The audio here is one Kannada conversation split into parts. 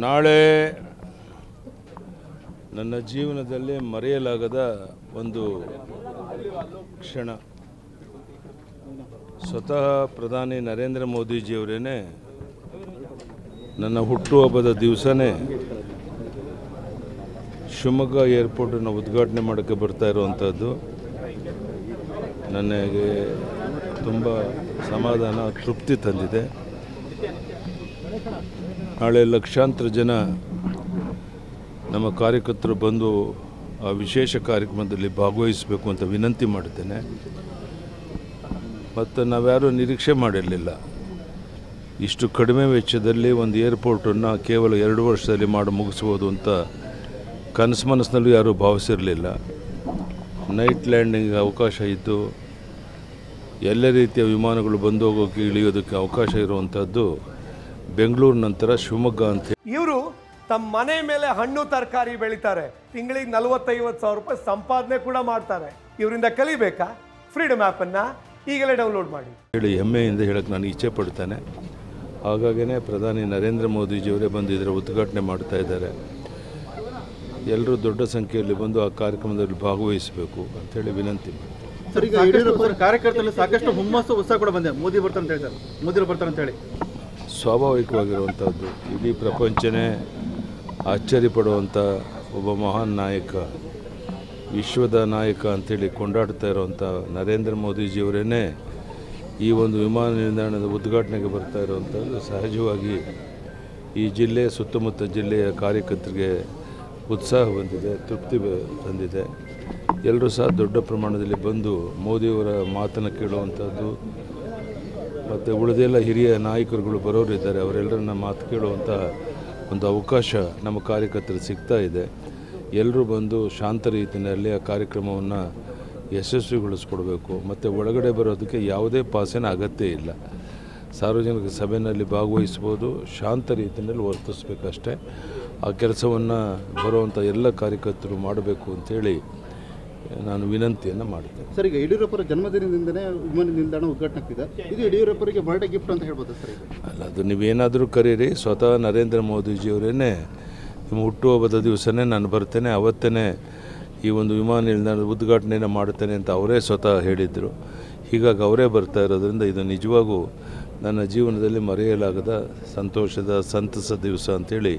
ನಾಳೆ ನನ್ನ ಜೀವನದಲ್ಲಿ ಮರೆಯಲಾಗದ ಒಂದು ಕ್ಷಣ. ಸ್ವತಃ ಪ್ರಧಾನಿ ನರೇಂದ್ರ ಮೋದಿಜಿಯವರೇನೆ ನನ್ನ ಹುಟ್ಟುಹಬ್ಬದ ದಿವಸನೇ ಶಿವಮೊಗ್ಗ ಏರ್ಪೋರ್ಟನ್ನು ಉದ್ಘಾಟನೆ ಮಾಡೋಕ್ಕೆ ಬರ್ತಾ ಇರುವಂಥದ್ದು ನನಗೆ ತುಂಬ ಸಮಾಧಾನ, ತೃಪ್ತಿ ತಂದಿದೆ. ನಾಳೆ ಲಕ್ಷಾಂತರ ಜನ ನಮ್ಮ ಕಾರ್ಯಕರ್ತರು ಬಂದು ಆ ವಿಶೇಷ ಕಾರ್ಯಕ್ರಮದಲ್ಲಿ ಭಾಗವಹಿಸಬೇಕು ಅಂತ ವಿನಂತಿ ಮಾಡ್ತೇನೆ ಮತ್ತು ನಾವ್ಯಾರೂ ನಿರೀಕ್ಷೆ ಮಾಡಿರಲಿಲ್ಲ. ಇಷ್ಟು ಕಡಿಮೆ ವೆಚ್ಚದಲ್ಲಿ ಒಂದು ಏರ್ಪೋರ್ಟನ್ನು ಕೇವಲ ಎರಡು ವರ್ಷದಲ್ಲಿ ಮಾಡಿ ಮುಗಿಸ್ಬೋದು ಅಂತ ಕನಸು ಮನಸ್ಸಿನಲ್ಲೂ ಯಾರೂ ಭಾವಿಸಿರಲಿಲ್ಲ. ನೈಟ್ ಲ್ಯಾಂಡಿಂಗ್ ಅವಕಾಶ ಇದ್ದು, ಎಲ್ಲ ರೀತಿಯ ವಿಮಾನಗಳು ಬಂದು ಹೋಗೋಕ್ಕೆ ಇಳಿಯೋದಕ್ಕೆ ಅವಕಾಶ ಇರುವಂಥದ್ದು ಬೆಂಗಳೂರು ನಂತರ ಶಿವಮೊಗ್ಗ ಅಂತ ಇವರು ತಮ್ಮ ಮನೆ ಮೇಲೆ ಹಣ್ಣು ತರಕಾರಿ ಬೆಳಿತಾರೆ. ತಿಂಗಳಿಗೆ ನಲವತ್ತೈವತ್ತು ಸಾವಿರ ರೂಪಾಯಿ ಸಂಪಾದನೆ ಕೂಡ ಮಾಡ್ತಾರೆ. ಇವರಿಂದ ಕಲಿಬೇಕಾ? ಫ್ರೀಡಮ್ ಆ್ಯಪನ್ನು ಈಗಲೇ ಡೌನ್ಲೋಡ್ ಮಾಡಿ. ಹೇಳಿ ಹೆಮ್ಮೆಯಿಂದ ಹೇಳಕ್ಕೆ ನಾನು ಇಚ್ಛೆ ಪಡ್ತೇನೆ. ಹಾಗಾಗಿನೇ ಪ್ರಧಾನಿ ನರೇಂದ್ರ ಮೋದಿಜಿಯವರೇ ಬಂದು ಇದರ ಉದ್ಘಾಟನೆ ಮಾಡ್ತಾ ಇದ್ದಾರೆ. ಎಲ್ಲರೂ ದೊಡ್ಡ ಸಂಖ್ಯೆಯಲ್ಲಿ ಬಂದು ಆ ಕಾರ್ಯಕ್ರಮದಲ್ಲಿ ಭಾಗವಹಿಸಬೇಕು ಅಂತೇಳಿ ವಿನಂತಿ ಮಾಡ್ತೀನಿ. ಸರ್ ಈಗ ಯಡಿಯೂರಪ್ಪ ಕಾರ್ಯಕರ್ತರಲ್ಲಿ ಸಾಕಷ್ಟು ಹುಮ್ಮಸ್ಸು ಉತ್ಸಾಹ ಕೂಡ ಬಂದೆ ಮೋದಿ ಬರ್ತಾರೆ ಅಂತ ಹೇಳ್ತಾರೆ. ಸರ್ ಮೋದಿ ಬರ್ತಾರೆ ಅಂತ ಹೇಳಿ. ಸ್ವಾಭಾವಿಕವಾಗಿರುವಂಥದ್ದು. ಇಡೀ ಪ್ರಪಂಚನೇ ಆಶ್ಚರ್ಯ ಪಡುವಂಥ ಒಬ್ಬ ಮಹಾನ್ ನಾಯಕ, ವಿಶ್ವದ ನಾಯಕ ಅಂತೇಳಿ ಕೊಂಡಾಡ್ತಾ ಇರುವಂಥ ನರೇಂದ್ರ ಮೋದಿಜಿಯವರೇ ಈ ಒಂದು ವಿಮಾನ ನಿಲ್ದಾಣದ ಉದ್ಘಾಟನೆಗೆ ಬರ್ತಾ ಇರುವಂಥದ್ದು ಸಹಜವಾಗಿ ಈ ಜಿಲ್ಲೆ, ಸುತ್ತಮುತ್ತ ಜಿಲ್ಲೆಯ ಕಾರ್ಯಕರ್ತರಿಗೆ ಉತ್ಸಾಹ ಬಂದಿದೆ, ತೃಪ್ತಿ ಬಂದಿದೆ ಎಲ್ಲರೂ ಸಹ ದೊಡ್ಡ ಪ್ರಮಾಣದಲ್ಲಿ ಬಂದು ಮೋದಿಯವರ ಮಾತನ್ನು ಕೇಳುವಂಥದ್ದು ಮತ್ತು ಉಳಿದೆಲ್ಲ ಹಿರಿಯ ನಾಯಕರುಗಳು ಬರೋರಿದ್ದಾರೆ ಅವರೆಲ್ಲರನ್ನ ಮಾತು ಕೇಳುವಂಥ ಒಂದು ಅವಕಾಶ ನಮ್ಮ ಕಾರ್ಯಕರ್ತರು ಸಿಗ್ತಾ ಇದೆ. ಎಲ್ಲರೂ ಬಂದು ಶಾಂತ ರೀತಿಯಲ್ಲಿ ಆ ಕಾರ್ಯಕ್ರಮವನ್ನು ಯಶಸ್ವಿಗೊಳಿಸ್ಕೊಡ್ಬೇಕು. ಮತ್ತು ಒಳಗಡೆ ಬರೋದಕ್ಕೆ ಯಾವುದೇ ಪಾಸಿನ ಅಗತ್ಯ ಇಲ್ಲ. ಸಾರ್ವಜನಿಕ ಸಭೆಯಲ್ಲಿ ಭಾಗವಹಿಸ್ಬೋದು, ಶಾಂತ ರೀತಿಯಲ್ಲಿ ವರ್ತಿಸ್ಬೇಕಷ್ಟೇ. ಆ ಕೆಲಸವನ್ನು ಬರುವಂಥ ಎಲ್ಲ ಕಾರ್ಯಕರ್ತರು ಮಾಡಬೇಕು ಅಂಥೇಳಿ ನಾನು ವಿನಂತಿಯನ್ನು ಮಾಡ್ತೇನೆ ಸರ್ ಈಗ ಯಡಿಯೂರಪ್ಪರ ಜನ್ಮದಿನದಿಂದನೇ ವಿಮಾನ ನಿಲ್ದಾಣ ಉದ್ಘಾಟನೆ ಆಗ್ತಿದೆ. ಇದು ಯಡಿಯೂರಪ್ಪರಿಗೆ ಬರ್ಡೇ ಗಿಫ್ಟ್ ಅಂತ ಹೇಳ್ಬೋದು ಸರ್ ಅಲ್ಲ ಅದು ನೀವೇನಾದರೂ ಕರೀರಿ. ಸ್ವತಃ ನರೇಂದ್ರ ಮೋದಿಜಿಯವರೇ ನಿಮ್ಮ ಹುಟ್ಟುಹಬ್ಬದ ದಿವಸನೇ ನಾನು ಬರ್ತೇನೆ. ಅವತ್ತೇ ಈ ಒಂದು ವಿಮಾನ ನಿಲ್ದಾಣದ ಉದ್ಘಾಟನೆಯನ್ನು ಮಾಡುತ್ತೇನೆ ಅಂತ ಅವರೇ ಸ್ವತಃ ಹೇಳಿದರು. ಹೀಗಾಗಿ ಅವರೇ ಬರ್ತಾ ಇರೋದ್ರಿಂದ ಇದು ನಿಜವಾಗೂ ನನ್ನ ಜೀವನದಲ್ಲಿ ಮರೆಯಲಾಗದ ಸಂತೋಷದ ಸಂತಸ ದಿವಸ ಅಂಥೇಳಿ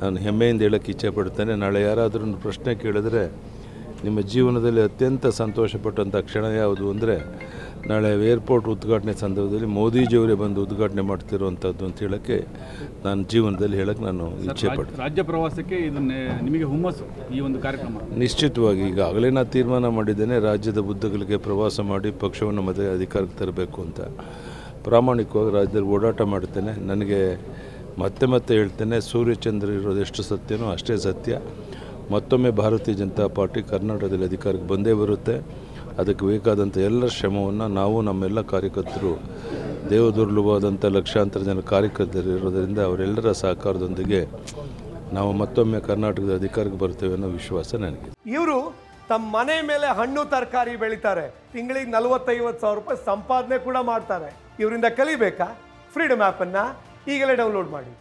ನಾನು ಹೆಮ್ಮೆಯಿಂದ ಹೇಳೋಕ್ಕೆ ಇಚ್ಛೆ ಪಡ್ತೇನೆ. ನಾಳೆ ಯಾರಾದರೂ ಪ್ರಶ್ನೆ ಕೇಳಿದ್ರೆ ನಿಮ್ಮ ಜೀವನದಲ್ಲಿ ಅತ್ಯಂತ ಸಂತೋಷಪಟ್ಟಂಥ ಕ್ಷಣ ಯಾವುದು ಅಂದರೆ ನಾಳೆ ಏರ್ಪೋರ್ಟ್ ಉದ್ಘಾಟನೆ ಸಂದರ್ಭದಲ್ಲಿ ಮೋದಿಜಿಯವರೇ ಬಂದು ಉದ್ಘಾಟನೆ ಮಾಡ್ತಿರುವಂಥದ್ದು ಅಂತ ಹೇಳೋಕ್ಕೆ ನಾನು ಜೀವನದಲ್ಲಿ ಹೇಳಕ್ಕೆ ನಾನು ಇಚ್ಛೆ ಪಡ್ತೀನಿ. ರಾಜ್ಯ ಪ್ರವಾಸಕ್ಕೆ ಇದನ್ನೇ ನಿಮಗೆ ಹುಮ್ಮಸ್ಸು ಈ ಒಂದು ಕಾರ್ಯಕ್ರಮ? ನಿಶ್ಚಿತವಾಗಿ ಈಗಾಗಲೇ ನಾನು ತೀರ್ಮಾನ ಮಾಡಿದ್ದೇನೆ ರಾಜ್ಯದ ಬುದ್ಧಗಳಿಗೆ ಪ್ರವಾಸ ಮಾಡಿ ಪಕ್ಷವನ್ನು ಮತ್ತೆ ಅಧಿಕಾರಕ್ಕೆ ತರಬೇಕು ಅಂತ. ಪ್ರಾಮಾಣಿಕವಾಗಿ ರಾಜ್ಯದಲ್ಲಿ ಓಡಾಟ ಮಾಡ್ತೇನೆ ನನಗೆ ಮತ್ತೆ ಮತ್ತೆ ಹೇಳ್ತೇನೆ ಸೂರ್ಯಚಂದ್ರ ಇರೋದು ಎಷ್ಟು ಸತ್ಯನೋ ಅಷ್ಟೇ ಸತ್ಯ. ಮತ್ತೊಮ್ಮೆ ಭಾರತೀಯ ಜನತಾ ಪಾರ್ಟಿ ಕರ್ನಾಟಕದಲ್ಲಿ ಅಧಿಕಾರಕ್ಕೆ ಬಂದೇ ಬರುತ್ತೆ. ಅದಕ್ಕೆ ಬೇಕಾದಂಥ ಎಲ್ಲ ಶ್ರಮವನ್ನು ನಾವು ನಮ್ಮೆಲ್ಲ ಕಾರ್ಯಕರ್ತರು, ದೇವದುರ್ಲಭವಾದಂಥ ಲಕ್ಷಾಂತರ ಜನ ಕಾರ್ಯಕರ್ತರು ಇರೋದರಿಂದ ಅವರೆಲ್ಲರ ಸಹಕಾರದೊಂದಿಗೆ ನಾವು ಮತ್ತೊಮ್ಮೆ ಕರ್ನಾಟಕದ ಅಧಿಕಾರಕ್ಕೆ ಬರ್ತೇವೆ ಅನ್ನೋ ವಿಶ್ವಾಸ ನನಗೆ ಇವರು ತಮ್ಮ ಮನೆ ಮೇಲೆ ಹಣ್ಣು ತರಕಾರಿ ಬೆಳಿತಾರೆ. ತಿಂಗಳಿಗೆ ನಲವತ್ತೈವತ್ತು ಸಾವಿರ ರೂಪಾಯಿ ಸಂಪಾದನೆ ಕೂಡ ಮಾಡ್ತಾರೆ. ಇವರಿಂದ ಕಲಿಬೇಕಾ? ಫ್ರೀಡಮ್ ಆ್ಯಪನ್ನು ಈಗಲೇ ಡೌನ್ಲೋಡ್ ಮಾಡಿ.